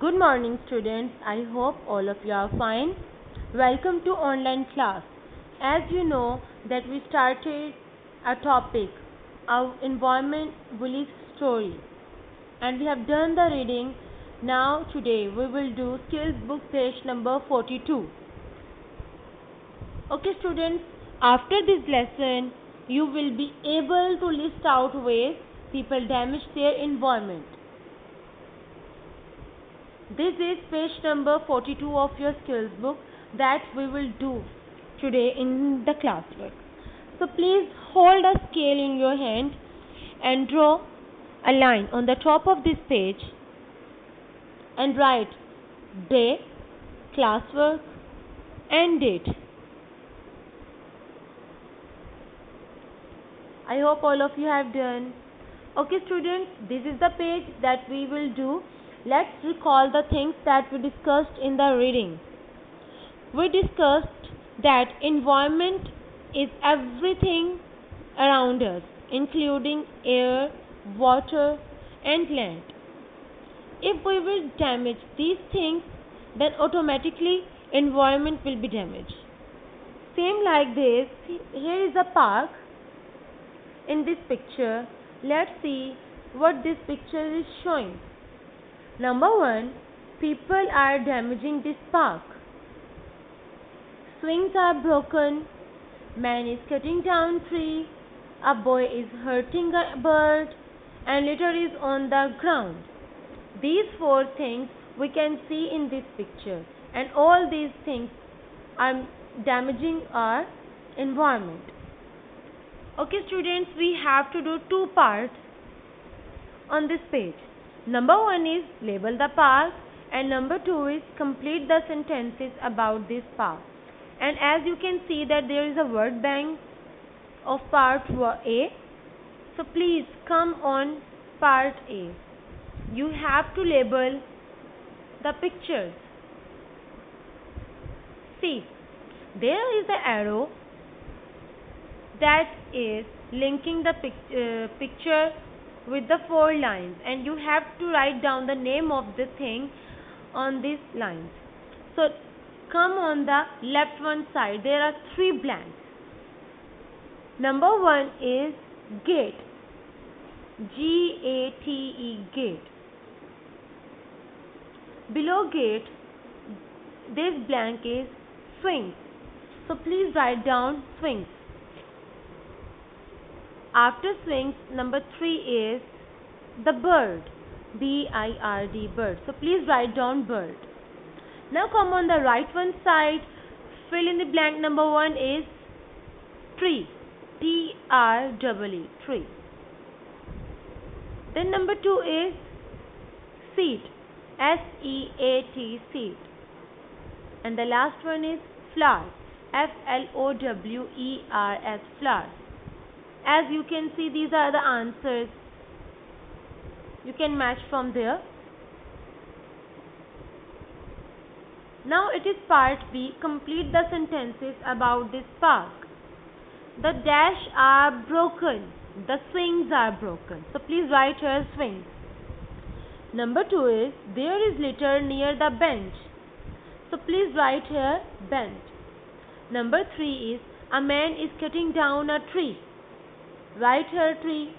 Good morning students. I hope all of you are fine. Welcome to online class. As you know that we started a topic of environment Woolly's story and we have done the reading. Now today we will do skills book page number 42. Okay students, after this lesson you will be able to list out ways people damage their environment. This is page number 42 of your skills book that we will do today in the classwork. So please hold a scale in your hand and draw a line on the top of this page and write day, classwork and date. I hope all of you have done. Okay students, this is the page that we will do Let's recall the things that we discussed in the reading. We discussed that environment is everything around us, including air, water, and land. If we will damage these things, then automatically environment will be damaged. Same like this, here is a park in this picture. Let's see what this picture is showing. Number one, people are damaging this park. Swings are broken. Man is cutting down tree. A boy is hurting a bird. And litter is on the ground. These four things we can see in this picture. And all these things are damaging our environment. Okay students, we have to do two parts on this page. Number one is label the park and number two is complete the sentences about this park. And as you can see that there is a word bank of part A. So please come on part A. You have to label the pictures. See, there is the arrow that is linking the pic uh, picture with the four lines and you have to write down the name of the thing on these lines. So come on the left one side there are three blanks. Number one is gate. G-A-T-E gate. Below gate this blank is swings. So please write down swings. After swings, number three is the bird. B-I-R-D, bird. So please write down bird. Now come on the right one side. Fill in the blank. Number one is tree. T-R-E-E, tree. Then number two is seat. S-E-A-T, seat. And the last one is flower. F-L-O-W-E-R-S, flower as you can see these are the answers. You can match from there. Now it is part B. Complete the sentences about this park the dash are broken. The swings are broken. So please write here swings. Number 2 is there is litter near the bench. So please write here bench number 3 is a man is cutting down a tree Write here tree.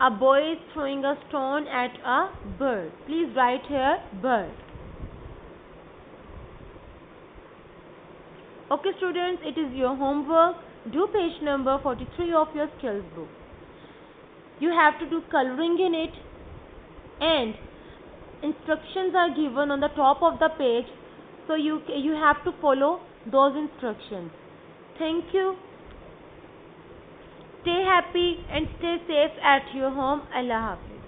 A boy is throwing a stone at a bird. Please write here bird. Okay students, it is your homework. Do page number 43 of your skills book. You have to do coloring in it and instructions are given on the top of the page so you you have to follow those instructions. Thank you. Stay happy and stay safe at your home. Allah Hafiz.